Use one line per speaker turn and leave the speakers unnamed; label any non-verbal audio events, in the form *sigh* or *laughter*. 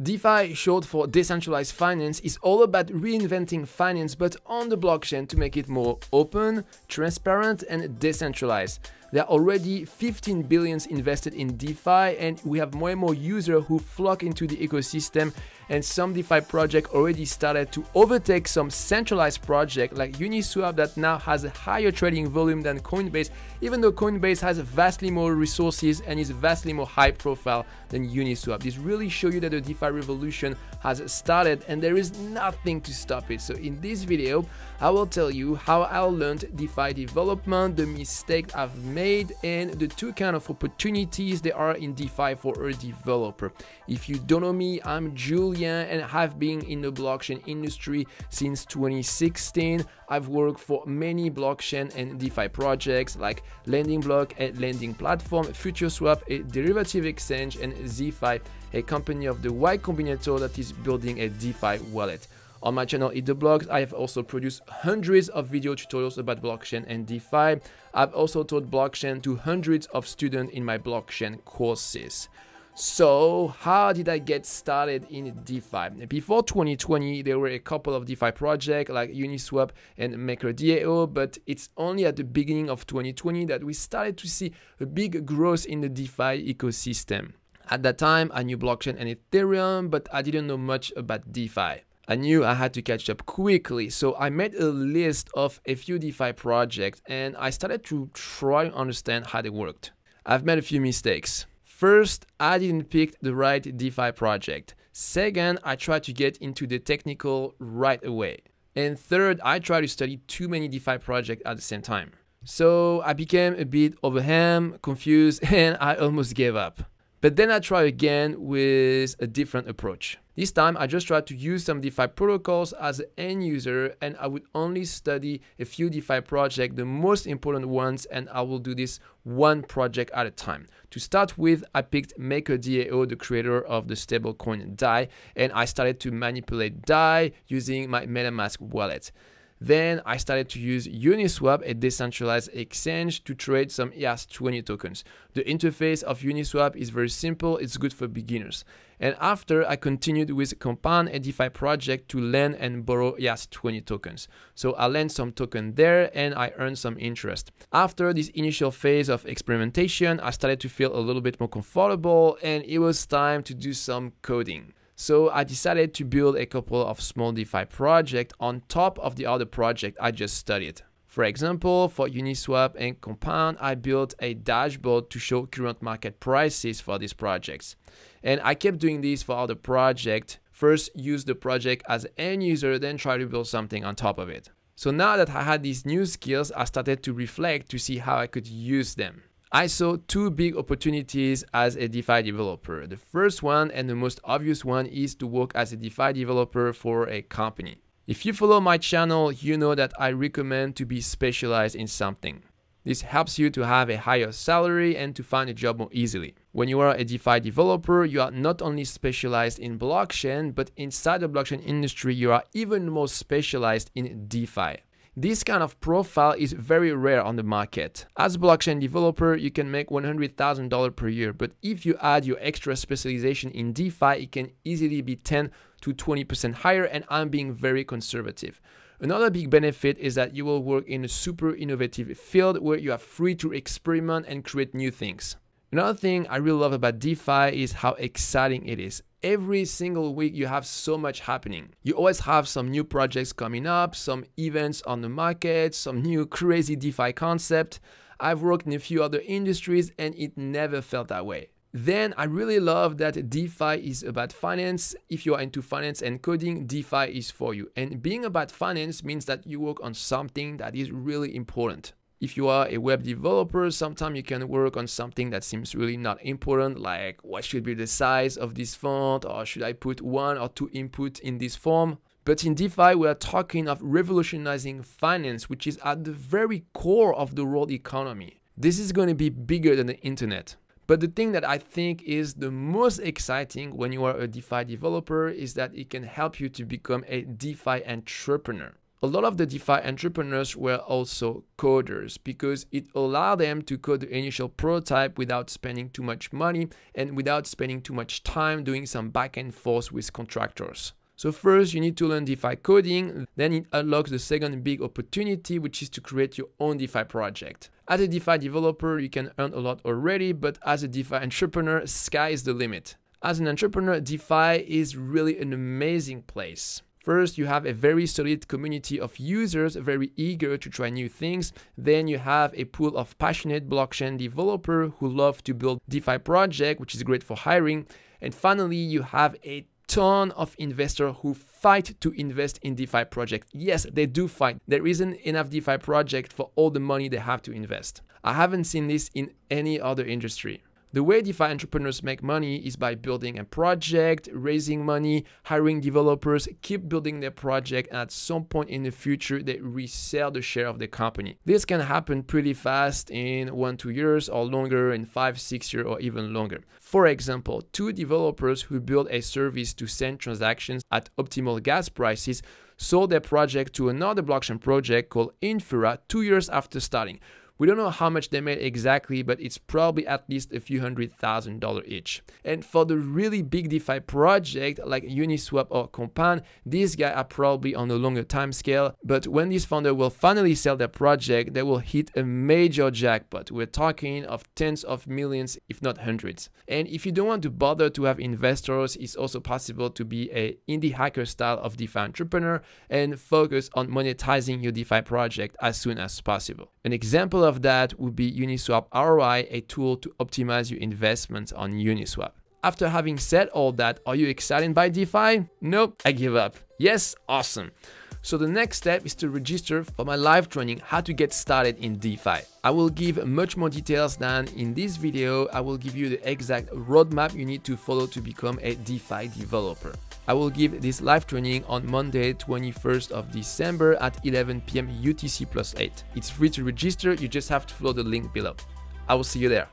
DeFi, short for decentralized finance, is all about reinventing finance but on the blockchain to make it more open, transparent, and decentralized. There are already 15 billions invested in DeFi, and we have more and more users who flock into the ecosystem. And some DeFi project already started to overtake some centralized project like Uniswap that now has a higher trading volume than Coinbase, even though Coinbase has vastly more resources and is vastly more high profile than Uniswap. This really show you that the DeFi revolution has started and there is nothing to stop it. So in this video, I will tell you how I learned DeFi development, the mistakes I've made, and the two kind of opportunities there are in DeFi for a developer. If you don't know me, I'm Julien and have been in the blockchain industry since 2016. I've worked for many blockchain and DeFi projects like Lending Block and Lending Platform, FutureSwap, a derivative exchange, and ZeFi, a company of the Y Combinator that is building a DeFi wallet. On my channel Eat the Blocks, I have also produced hundreds of video tutorials about blockchain and DeFi. I've also taught blockchain to hundreds of students in my blockchain courses. So, how did I get started in DeFi? Before 2020, there were a couple of DeFi projects like Uniswap and MakerDAO, but it's only at the beginning of 2020 that we started to see a big growth in the DeFi ecosystem. At that time, I knew blockchain and Ethereum, but I didn't know much about DeFi. I knew I had to catch up quickly, so I made a list of a few DeFi projects and I started to try to understand how they worked. I've made a few mistakes. First, I didn't pick the right DeFi project. Second, I tried to get into the technical right away. And third, I tried to study too many DeFi projects at the same time. So I became a bit overwhelmed, confused, *laughs* and I almost gave up. But then I tried again with a different approach. This time I just tried to use some DeFi protocols as an end user and I would only study a few DeFi projects, the most important ones, and I will do this one project at a time. To start with, I picked MakerDAO, the creator of the stablecoin DAI, and I started to manipulate DAI using my MetaMask wallet. Then I started to use Uniswap, a decentralized exchange, to trade some ERC20 tokens. The interface of Uniswap is very simple, it's good for beginners. And after, I continued with Compound, a DeFi project, to lend and borrow ERC20 tokens. So I lent some token there and I earned some interest. After this initial phase of experimentation, I started to feel a little bit more comfortable and it was time to do some coding. So I decided to build a couple of small DeFi projects on top of the other project I just studied. For example, for Uniswap and Compound, I built a dashboard to show current market prices for these projects. And I kept doing this for other projects. First, use the project as end user, then try to build something on top of it. So now that I had these new skills, I started to reflect to see how I could use them. I saw two big opportunities as a DeFi developer. The first one and the most obvious one is to work as a DeFi developer for a company. If you follow my channel, you know that I recommend to be specialized in something. This helps you to have a higher salary and to find a job more easily. When you are a DeFi developer, you are not only specialized in blockchain, but inside the blockchain industry, you are even more specialized in DeFi. This kind of profile is very rare on the market. As a blockchain developer, you can make $100,000 per year, but if you add your extra specialization in DeFi, it can easily be 10 to 20% higher, and I'm being very conservative. Another big benefit is that you will work in a super innovative field where you are free to experiment and create new things. Another thing I really love about DeFi is how exciting it is every single week you have so much happening. You always have some new projects coming up, some events on the market, some new crazy DeFi concept. I've worked in a few other industries and it never felt that way. Then I really love that DeFi is about finance. If you are into finance and coding, DeFi is for you. And being about finance means that you work on something that is really important. If you are a web developer, sometimes you can work on something that seems really not important, like what should be the size of this font, or should I put one or two input in this form? But in DeFi, we are talking of revolutionizing finance, which is at the very core of the world economy. This is going to be bigger than the internet. But the thing that I think is the most exciting when you are a DeFi developer is that it can help you to become a DeFi entrepreneur. A lot of the DeFi entrepreneurs were also coders because it allowed them to code the initial prototype without spending too much money and without spending too much time doing some back and forth with contractors. So first you need to learn DeFi coding, then it unlocks the second big opportunity, which is to create your own DeFi project. As a DeFi developer, you can earn a lot already, but as a DeFi entrepreneur, sky is the limit. As an entrepreneur, DeFi is really an amazing place. First, you have a very solid community of users very eager to try new things. Then you have a pool of passionate blockchain developers who love to build DeFi project, which is great for hiring. And finally, you have a ton of investors who fight to invest in DeFi projects. Yes, they do fight. There isn't enough DeFi project for all the money they have to invest. I haven't seen this in any other industry. The way DeFi entrepreneurs make money is by building a project, raising money, hiring developers, keep building their project, and at some point in the future, they resell the share of the company. This can happen pretty fast in one, two years or longer in five, six years or even longer. For example, two developers who build a service to send transactions at optimal gas prices sold their project to another blockchain project called Infura two years after starting. We don't know how much they made exactly, but it's probably at least a few hundred thousand dollars each. And for the really big DeFi project like Uniswap or Compound, these guys are probably on a longer time scale. But when these founders will finally sell their project, they will hit a major jackpot. We're talking of tens of millions, if not hundreds. And if you don't want to bother to have investors, it's also possible to be a indie hacker style of DeFi entrepreneur and focus on monetizing your DeFi project as soon as possible. An example of that would be Uniswap ROI, a tool to optimize your investments on Uniswap. After having said all that, are you excited by DeFi? Nope, I give up. Yes, awesome. So the next step is to register for my live training how to get started in DeFi. I will give much more details than in this video. I will give you the exact roadmap you need to follow to become a DeFi developer. I will give this live training on Monday 21st of December at 11 pm UTC plus 8. It's free to register, you just have to follow the link below. I will see you there.